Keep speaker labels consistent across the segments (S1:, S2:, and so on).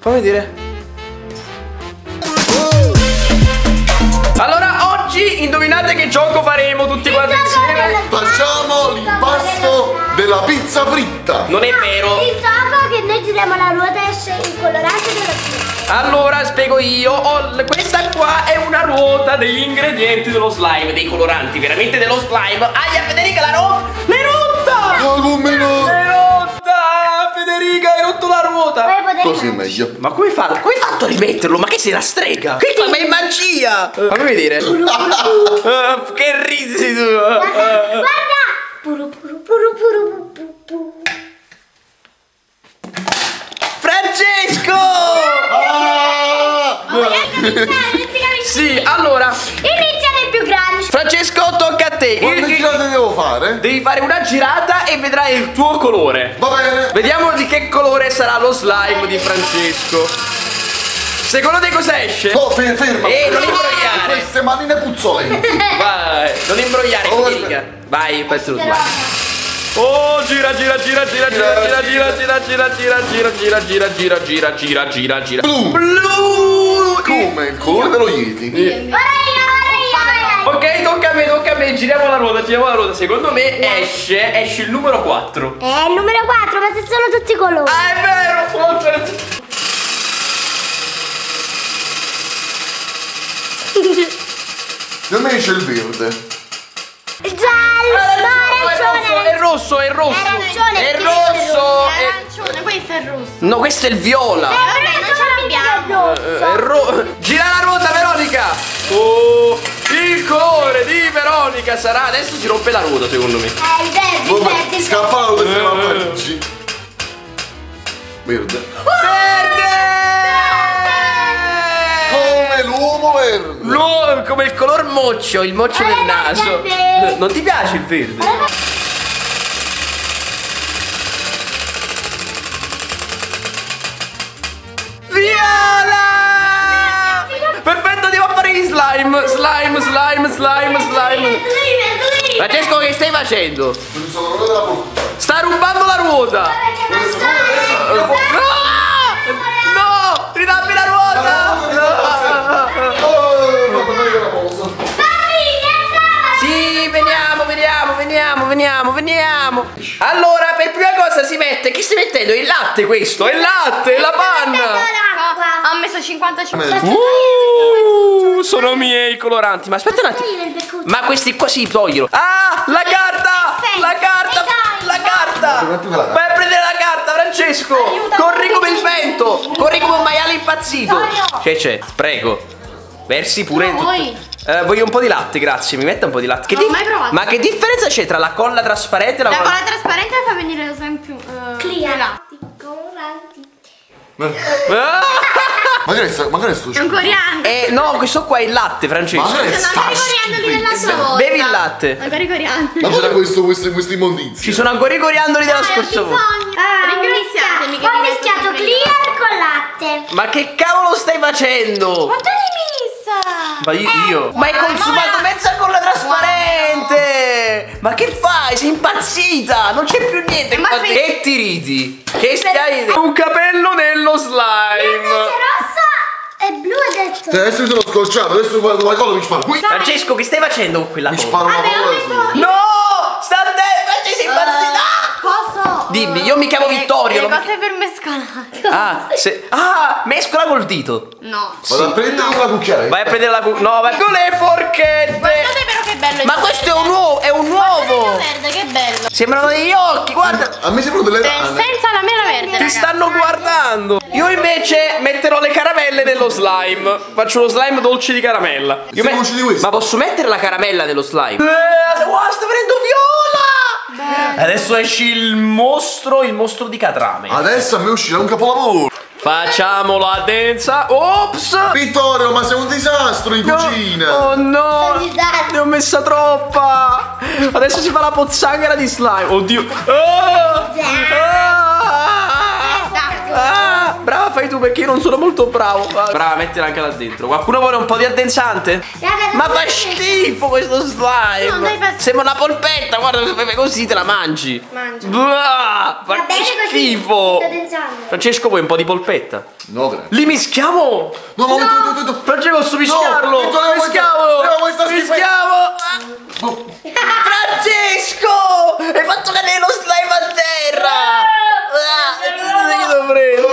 S1: Fammi vedere. Allora, oggi indovinate che gioco faremo tutti quanti insieme?
S2: Facciamo l'impasto della pizza fritta.
S1: Non è vero.
S3: Il gioco che noi giriamo la ruota e esce il colorante della pizza.
S1: Allora, spiego io. Ho- questa qua è una ruota degli ingredienti dello slime, dei coloranti, veramente dello slime. Aia, Federica, la ruota! L'hai rotta!
S2: Ma come no?
S1: Federica, hai rotto la ruota!
S2: Così è meglio.
S1: Ma come hai fatto? Come hai fatto a rimetterlo? Ma che sei una strega? Che fa? Ma è magia! Fammi vedere. Ah, che risi tu!
S3: Guarda! Puru puru puru puru puru puru.
S1: Francesco!
S2: Ah!
S1: Sì, allora, te.
S2: Quante
S1: Il-
S2: girate devo fare?
S1: Devi fare una girata e vedrai il tuo colore.
S2: Va bene.
S1: Vediamo di che colore sarà lo slime di Francesco. Secondo te cosa esce?
S2: Oh, fer- ferma.
S1: Eh, non imbrogliare.
S2: Queste manine puzzolenti.
S1: Vai, non imbrogliare,
S2: Oh,
S1: Federica. Vai, questo lo slime. Oh, gira, gira, gira, gira, gira, gira, gira, gira, gira, gira, gira, gira, gira, gira, gira, gira, gira, gira.
S2: Blu.
S1: Blu!
S2: Come il colore dello Yeti.
S3: Ora io,
S1: Ok, tocca a me, tocca a me. Giriamo la ruota, giriamo la ruota. Secondo me esce, esce il numero 4.
S3: È il numero 4, ma se sono tutti colori.
S1: Ah, è vero! forse-
S2: Da me c'è il verde.
S3: Il giallo, no, arancione.
S1: È rosso, è rosso.
S3: È arancione,
S1: È
S3: il
S1: rosso.
S4: È
S1: è-
S4: arancione, questo è rosso.
S1: No, questo è il viola.
S3: Eh,
S4: vabbè, non ce l'abbiamo.
S3: il
S1: Eh, ro- Gira la ruota, Veronica. Oh, il colore di Veronica sarà. Adesso si rompe la ruota, secondo me.
S3: È il verde, il
S2: Vabbè,
S3: verde. il
S2: Scappano queste
S1: Eh.
S2: Parigi. Verde.
S1: Verde!
S2: Come l'uomo verde.
S1: Lo- come il color moccio, il moccio
S3: Eh,
S1: del naso.
S3: verde.
S1: Non ti piace il verde? Slime. Slime, slime, slime, slime. Francesco, che stai facendo? Sta rubando la ruota. No! No! Ridammi la ruota! Sì, veniamo, veniamo, veniamo, veniamo, veniamo. Allora, per prima cosa si mette. Che stai mettendo? Il latte questo, è il latte, è la panna.
S4: Ha messo 55.
S1: Uh, sono miei i coloranti. Ma aspetta un attimo. Ma questi qua si togliono. Ah, la carta! La carta! La carta! Vai a prendere la carta, Francesco! Corri come il vento! Corri come un maiale impazzito! Che c'è? Prego. Versi pure. Tutto-? Eh, voglio un po' di latte, grazie. Mi metta un po' di latte. Che
S4: Non ho mai provato.
S1: Ma che differenza c'è tra la colla trasparente e la
S4: La
S1: colla.
S4: colla trasparente fa venire lo slime più eh,
S3: Clear.
S4: latte.
S1: Ah!
S2: Magari sta, magari sto
S4: È un coriandolo.
S1: Eh, no, questo qua è il latte, Francesco.
S2: Magari
S4: Sono ancora i coriandoli dell'altra volta.
S1: Bevi il latte.
S4: Ancora i coriandoli.
S2: Ma guarda questo, questo, questa immondizie.
S1: Ci sono ancora i coriandoli della scorsa volta.
S3: Ah,
S4: Ringraziatemi che
S3: Ho mischiato clear con latte.
S1: Ma che cavolo stai facendo?
S4: Quanto l'hai messa?
S1: Ma io, io- Ma hai consumato mezza colla trasparente! Ma che fai? Sei impazzita! Non c'è più niente!
S4: Ma
S1: Che ti ridi? Che stai Un capello nello slime!
S2: Adesso mi sono scocciato, adesso guarda la colla mi sparo. Qui
S1: Francesco, che stai facendo con quella
S2: mi
S1: cosa?
S2: sparo una sola.
S1: No! Sta a te! Francesco, sei impazzita!
S4: Cosa?
S1: Dimmi, io mi chiamo
S4: Le-
S1: Vittorio,
S4: Le
S1: mi-
S4: cose per mescolare.
S1: Ah, se... ah, mescola col dito!
S4: No.
S2: Vado a prendere una cucchiaia.
S1: Vai a prendere la cu... No, vai con le forchette! Sembrano degli occhi, guarda!
S2: A me sembrano delle
S4: Eh,
S2: rane.
S4: Senza la mela verde.
S1: Ti
S4: ragazzi.
S1: stanno guardando! Io invece metterò le caramelle nello slime. Faccio lo slime dolce di caramella. Io
S2: questo?
S1: Ma posso mettere la caramella nello slime? Eh, wow, sta venendo viola! Adesso esce il mostro, il mostro di catrame.
S2: Adesso a me uscirà un capolavoro.
S1: Facciamo la densa. Ops!
S2: Vittorio, ma sei un disastro in
S1: No.
S2: cucina.
S1: Oh no! Ne ho messa troppa! Adesso si fa la pozzanghera di slime. Oddio! Ah! Ah! Perché io non sono molto bravo. Va- Brava, mettila anche là dentro. Qualcuno vuole un po' di addensante?
S3: Raga,
S1: Ma fa schifo questo slime.
S4: No,
S1: Sembra una polpetta, guarda, se fai così te la mangi.
S4: Mangia.
S1: Blah,
S3: Va
S1: fa
S3: bene così.
S1: schifo.
S3: Pensando.
S1: Francesco, vuoi un po' di polpetta?
S2: No, grazie.
S1: Li mischiamo!
S2: No, ma tu, tu, tu, tu.
S1: Francesco, posso mischiarlo?
S2: No,
S1: mischiamo!
S2: schifezza?
S1: mischiamo!
S2: No.
S1: Francesco! Hai fatto cadere lo slime a terra! Ah, non è che lo prendo.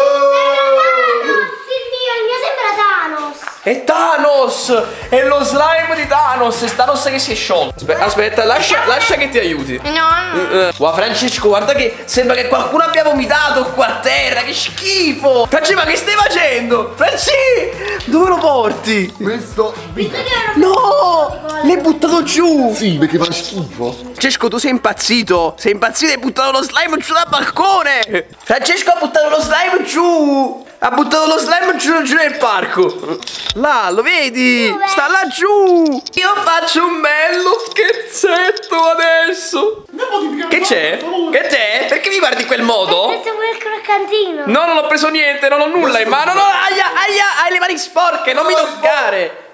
S3: Il mio, il mio sembra Thanos.
S1: È Thanos! È lo slime di Thanos! È Thanos che si è sciolto. Aspetta, aspetta lascia, lascia che ti aiuti.
S4: No, no.
S1: Eh, Wow, Francesco, guarda che sembra che qualcuno abbia vomitato qua a terra, che schifo! Francesco, ma che stai facendo? Francesco, dove lo porti?
S2: Questo.
S1: No! L'hai buttato giù!
S2: Sì, perché fa schifo.
S1: Francesco, tu sei impazzito! Sei impazzito e hai buttato lo slime giù dal balcone! Francesco ha buttato lo slime giù! Ha buttato lo slime giù, giù nel parco! Là, lo vedi? Sta laggiù! Io faccio un bello scherzetto adesso! Che c'è? Che c'è? Perché mi guardi in quel modo?
S3: Questo è il croccantino.
S1: No, non ho preso niente, non ho nulla in mano. No, aia, aia, hai le mani sporche, non mi toccare.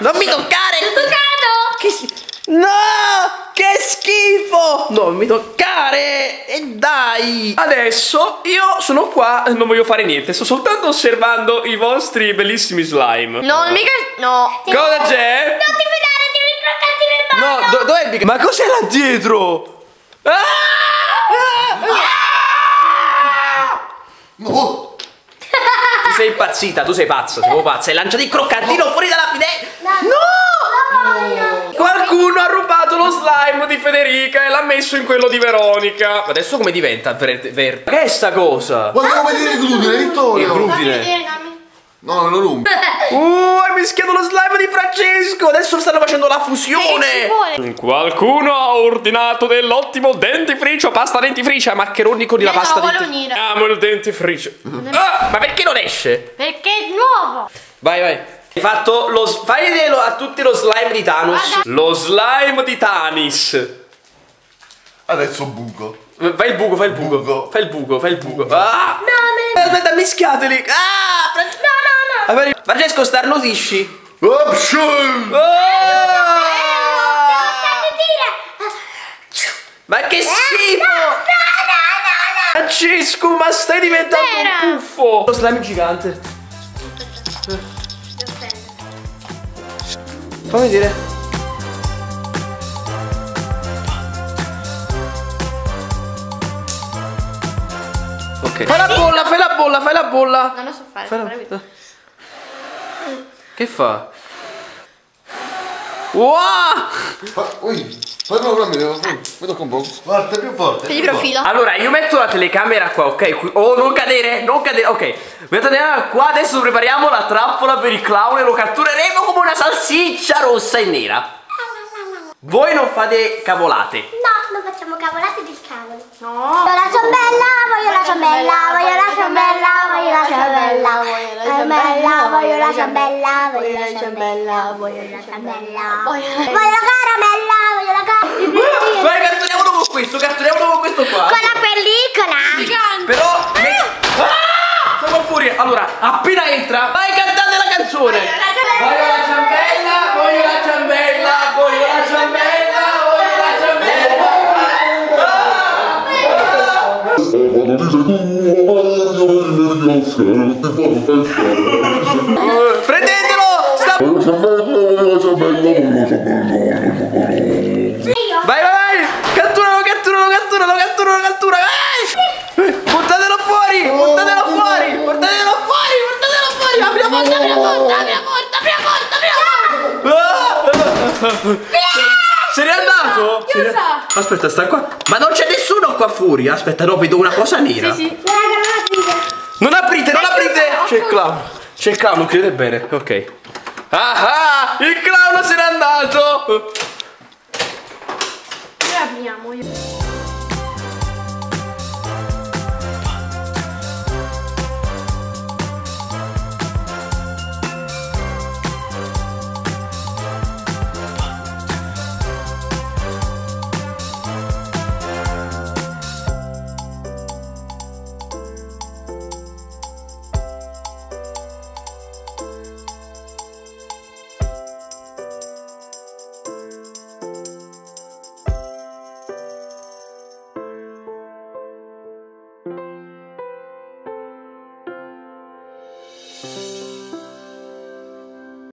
S1: Non mi toccare.
S3: Toccato!
S1: Che si- No! Che schifo! Non mi toccare! E dai! Adesso io sono qua, non voglio fare niente, sto soltanto osservando i vostri bellissimi slime.
S4: No, mica. No.
S1: Cosa c'è?
S3: Non ti fidare, ti croccantino in mano.
S1: No, do- dov'è il bic- Ma cos'è là dietro? Ah! Ah!
S2: No.
S1: Tu sei impazzita, tu sei pazza, sei proprio pazza. Hai lanciato il croccantino fuori dalla finestra. No! Rubato lo slime di Federica e l'ha messo in quello di Veronica. Ma adesso come diventa verde? verde? Che è sta cosa?
S2: Guarda come dire il glutine,
S1: Il
S2: Vittorio.
S1: glutine.
S4: Vedere, dammi.
S2: No, non lo rompi.
S1: Uh, hai mischiato lo slime di Francesco. Adesso stanno facendo la fusione.
S4: vuole?
S1: Qualcuno ha ordinato dell'ottimo dentifricio, pasta dentifricio, maccheroni con la
S4: no,
S1: pasta
S4: unire.
S1: Amo il dentifricio. Ah, ma perché non esce?
S4: Perché è nuovo.
S1: Vai, vai. Hai fatto lo. Fai vedere a tutti lo slime di Thanos.
S4: Guarda.
S1: Lo slime di Tanis.
S2: Adesso buco.
S1: Fai il buco, fai il buco.
S2: Buco.
S1: Fai il buco, fai il buco. Ah!
S3: No, me ne...
S1: Aspetta, mischiateli. Ah!
S3: No, no, no.
S1: Francesco, starnutisci.
S2: Option!
S1: Ah!
S3: Devo dire.
S1: Ma che schifo! Francesco, ma stai diventando un puffo! Lo slime gigante. Fammi vedere. Ok. Fai la bolla, fai la bolla, fai la bolla.
S4: Non lo so fare.
S1: Fai la-. Che fa? Wow!
S2: Ui, fallo per me, devo- mi tocca un po'. Guarda, più forte.
S4: Ti
S2: più
S4: profilo.
S1: Allora, io metto la telecamera qua, ok? Qui- Oh, non cadere, non cadere, ok. Metto la telecamera qua, adesso prepariamo la trappola per il clown e lo cattureremo come una salsiccia rossa e nera. Voi non fate cavolate.
S3: No, non facciamo cavolate del cavolo.
S4: No.
S3: Voglio la ciambella, voglio la ciambella, voglio la ciambella, voglio la ciambella,
S4: voglio la
S3: ciambella, voglio la ciambella,
S4: voglio la ciambella, voglio la
S3: ciambella,
S4: Voglio la-
S3: voglio la caramella, voglio la.
S1: Vai, catturiamolo con questo, catturiamolo con questo qua.
S3: Con la pellicola.
S4: Gigante.
S1: Però... Ah! Siamo fuori. Allora, appena entra, vai cantate la canzone. Voglio la ciambella, voglio la ciambella, voglio la ciambella, voglio la ciambella. Prendetelo! Sta... Vai, vai, vai! Se n'è andato? N'è-
S4: Chiusa.
S1: Aspetta, sta qua. Ma non c'è nessuno qua fuori. Aspetta, no, vedo una cosa nera.
S4: Sì, sì.
S3: Non aprite.
S1: Non aprite, non C'è il clown. C'è il clown, chiudete bene. Ok. Ah ah! Il clown se n'è andato!
S4: Noi apriamo.